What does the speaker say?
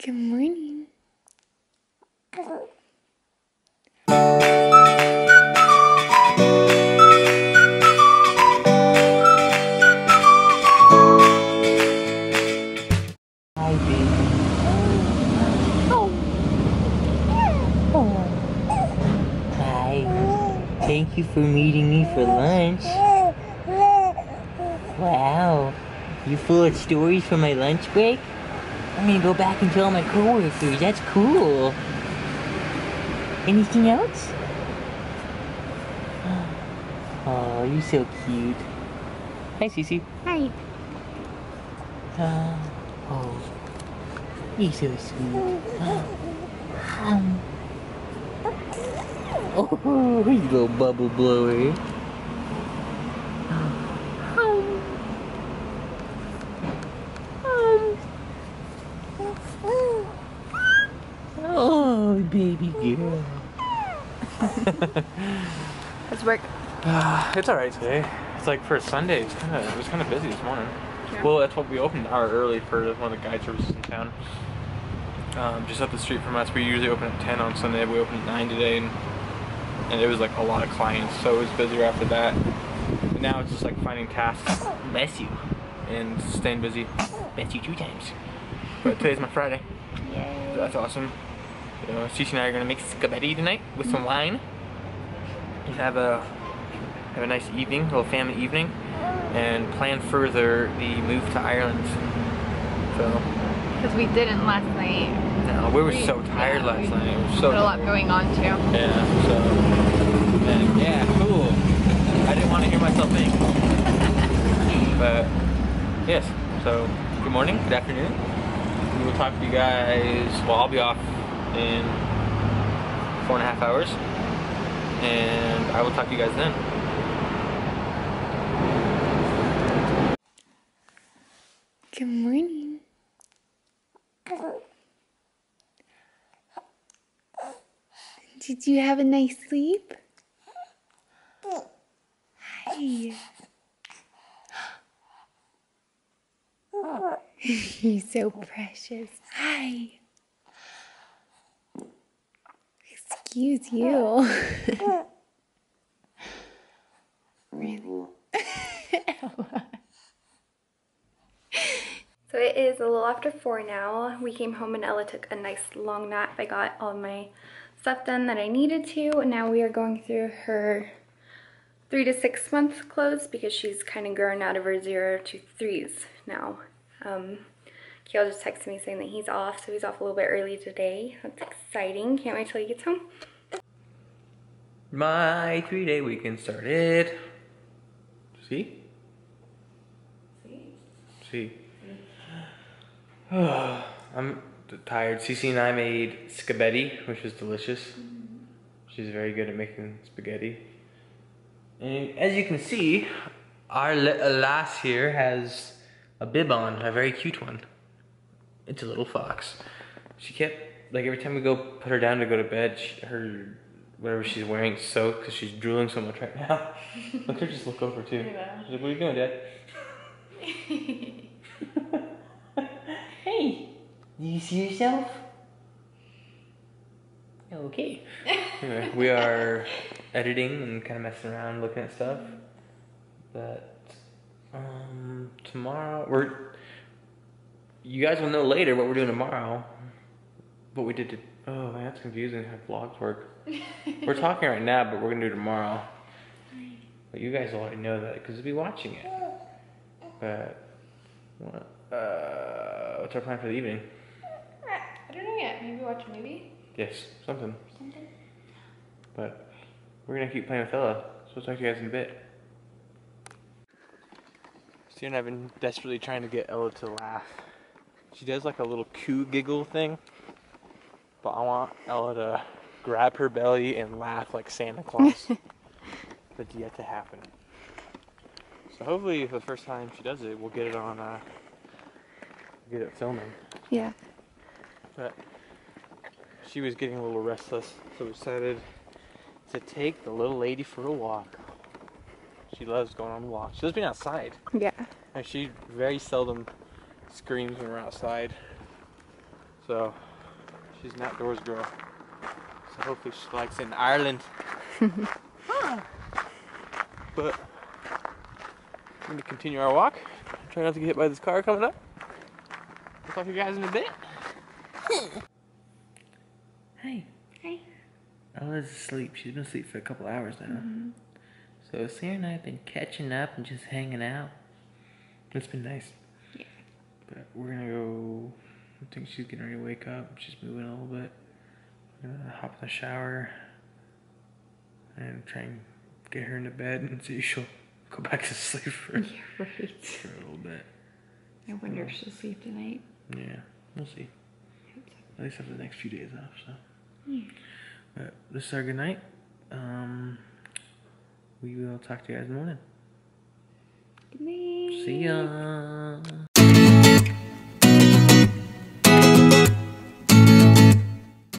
Good morning. Hi, baby. Hi. Thank you for meeting me for lunch. Wow. You full of stories for my lunch break? I'm gonna go back and tell my coworkers. That's cool. Anything else? Oh, you're so cute. Hi, Cece. Hi. Uh, oh, you're so sweet. um, oh, you little bubble blower. Oh, baby girl. How's work? Uh, it's alright today. It's like for a Sunday, it's kind of it was kind of busy this morning. Well, that's what we opened an hour early for one of the guide services in town. Um, just up the street from us. We usually open at 10 on Sunday. We opened at 9 today, and, and it was like a lot of clients, so it was busier after that. And now it's just like finding tasks. Bless you. And staying busy. Bless you two times. But today's my Friday. Yay. So that's awesome. You know, and I are gonna make spaghetti tonight with some wine. And have a have a nice evening, a little family evening, and plan further the move to Ireland. So, Because we didn't last night. no, we were so tired last night. We were so Had a lot going on too. Yeah, so and yeah, cool. I didn't want to hear myself think. but yes, so good morning, good afternoon. We will talk to you guys. Well, I'll be off in four and a half hours, and I will talk to you guys then. Good morning. Did you have a nice sleep? Hi. You're so precious. Hi. Excuse you. really? So it is a little after four now. We came home and Ella took a nice long nap. I got all my stuff done that I needed to. And now we are going through her three to six month clothes because she's kind of grown out of her zero to threes now. Um, Cale just texted me saying that he's off, so he's off a little bit early today. That's exciting. Can't wait till he gets home. My three-day weekend started. See? See? See. I'm tired. Cece and I made spaghetti, which was delicious. Mm-hmm. She's very good at making spaghetti. And as you can see, our li- uh, lass here has a bib on, a very cute one. It's a little fox. She kept, like every time we go put her down to go to bed, she, her, whatever she's wearing soaked because she's drooling so much right now. look her just look over too. She's like, what are you doing, Dad? hey, do you see yourself? Okay. anyway, we are editing and kind of messing around, looking at stuff. But um, tomorrow we're. You guys will know later what we're doing tomorrow. What we did to. Oh man, that's confusing how vlogs work. we're talking right now, but we're gonna do tomorrow. But you guys will already know that because you'll be watching it. But what? Uh, what's our plan for the evening? I don't know yet. Maybe watch a movie? Yes, something. But we're gonna keep playing with Ella, so we'll talk to you guys in a bit. Steve and I've been desperately trying to get Ella to laugh. She does like a little coo giggle thing, but I want Ella to grab her belly and laugh like Santa Claus. That's yet to happen. So hopefully, for the first time she does it, we'll get it on, uh, get it filming. Yeah. But she was getting a little restless, so we decided to take the little lady for a walk. She loves going on walks. She loves being outside. Yeah. And she very seldom screams when we're outside. So she's an outdoors girl. So hopefully she likes it in Ireland. but I'm gonna continue our walk. Try not to get hit by this car coming up. I'll talk to you guys in a bit. Hey. Hi. Ella's asleep. She's been asleep for a couple hours now. Mm-hmm. So Sierra and I have been catching up and just hanging out. It's been nice. We're gonna go. I think she's getting ready to wake up. She's moving a little bit. We're gonna hop in the shower and try and get her into bed and see if she'll go back to sleep for, Yeah, right. for a little bit. I wonder if she'll sleep tonight. Yeah, we'll see. At least have the next few days off. So. Yeah. But this is our good night. Um, we will talk to you guys in the morning. Good night. See ya.